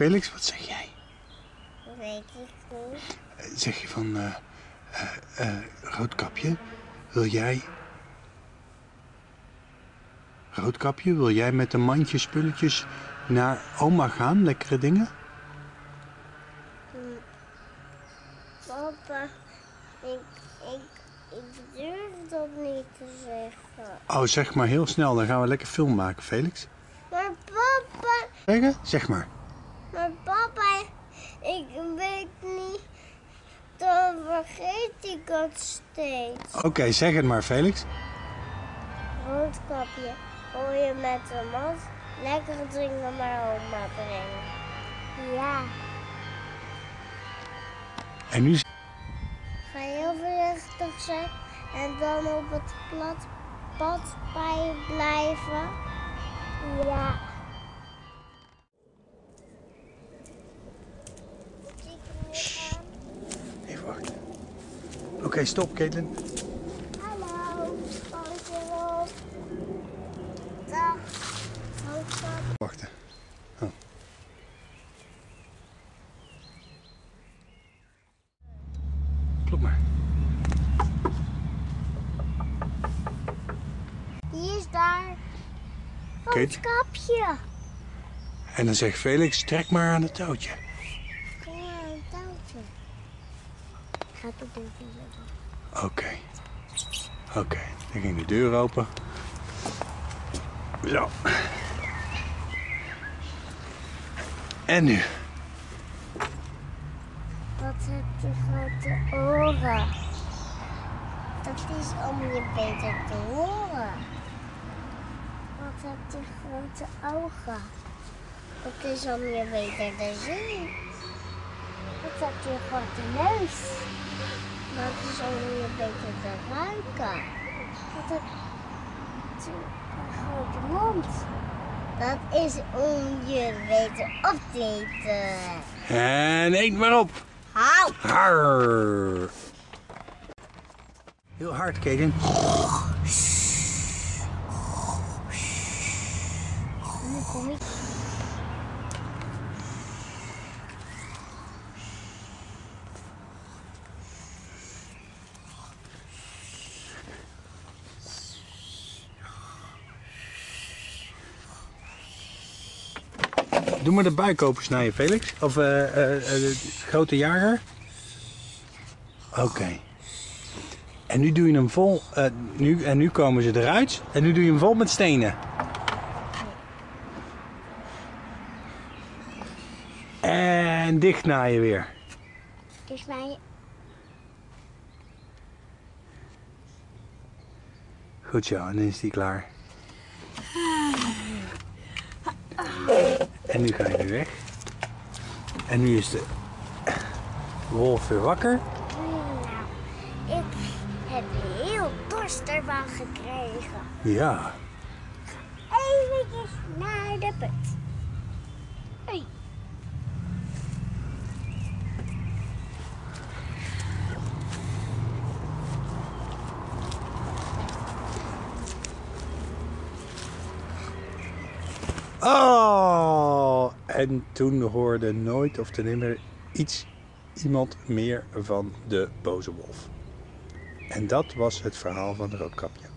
Felix, wat zeg jij? Weet ik niet. Eh, Zeg je van, eh eh, Roodkapje, wil jij... Roodkapje, wil jij met een mandje spulletjes naar oma gaan? Lekkere dingen? Papa, ik, ik, ik durf dat niet te zeggen. Oh, zeg maar heel snel, dan gaan we lekker film maken, Felix. Maar papa, Zeggen? Zeg maar. Maar papa, ik weet niet. Dan vergeet ik het steeds. Oké, zeg het maar, Felix. Roodkapje, wil je met de mat lekkere dingen naar oma brengen? Ja. En nu... Ga heel voorzichtig zijn en dan op het plat pad bij blijven. Ja. Even wachten. Oké, stop, Caitlin. Hallo, erop. Dag. Wachten. Oh. Klopt maar. Die is daar. Kate? Roodkapje. En dan zegt Felix, trek maar aan het touwtje. Kom maar een touwtje. Ga de deur zetten. Oké. Oké, dan ging de deur open. Zo. En nu? Wat heb je grote oren? Dat is om je beter te horen. Wat heb je grote ogen? Dat is om je beter te zien. Heb je grote neus? Dat is om je beter te ruiken. Wat heb je een grote mond? Dat is om je beter op te eten. En eet maar op. Hou! Har. Heel hard, Kaden. Nu kom ik. Doe maar de buik open snijden, Felix. Of eh, de grote jager. Oké. En nu doe je hem vol. nu, en nu komen ze eruit. En nu doe je hem vol met stenen. En dicht naaien weer. Is mij Goed zo, en dan is die klaar. En nu ga je weer weg. En nu is de wolf weer wakker. Nou, ik heb heel dorst ervan gekregen. Ja. Eventjes naar de put. Hey. Oh! En toen hoorde nooit of te nimmer iets, iemand meer van de boze wolf. En dat was het verhaal van Roodkapje.